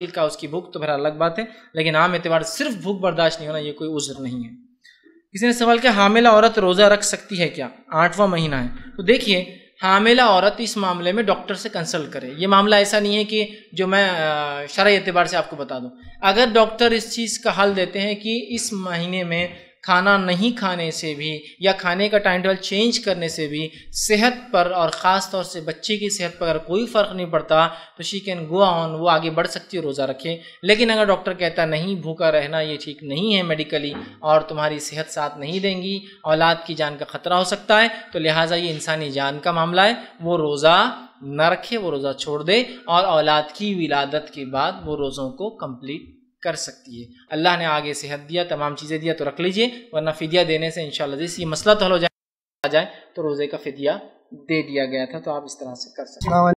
دل کا اس کی بھوک تو پھر الگ بات ہے، لیکن عام اعتبار صرف بھوک برداشت نہیں ہونا، یہ کوئی عذر نہیں ہے۔ کسی نے سوال کیا، حاملہ عورت روزہ رکھ سکتی ہے کیا؟ آٹھواں مہینہ ہے۔ تو دیکھیے، حاملہ عورت اس معاملے میں ڈاکٹر سے کنسلٹ کرے۔ یہ معاملہ ایسا نہیں ہے کہ جو میں شرعی اعتبار سے آپ کو بتا دوں۔ اگر ڈاکٹر اس چیز کا حل دیتے ہیں کہ اس مہینے میں کھانا نہیں کھانے سے بھی یا کھانے کا ٹائم ٹیبل چینج کرنے سے بھی صحت پر اور خاص طور سے بچے کی صحت پر اگر کوئی فرق نہیں پڑتا تو شی کین گو آن وہ آگے بڑھ سکتی ہے روزہ رکھے۔ لیکن اگر ڈاکٹر کہتا نہیں، بھوکا رہنا یہ ٹھیک نہیں ہے میڈیکلی اور تمہاری صحت ساتھ نہیں دیں گی، اولاد کی جان کا خطرہ ہو سکتا ہے، تو لہٰذا یہ انسانی جان کا معاملہ ہے۔ وہ روزہ نہ رکھے، وہ روزہ چھوڑ دے اور اولاد کی ولادت کے بعد وہ روزوں کو کمپلیٹ کر سکتی ہے۔ اللہ نے آگے صحت دیا، تمام چیزیں دیا تو رکھ لیجیے، ورنہ فدیہ دینے سے انشاءاللہ جیسے یہ مسئلہ تو حل ہو جائے، آ جائے تو روزے کا فدیہ دے دیا گیا تھا، تو آپ اس طرح سے کر سکتے ہیں۔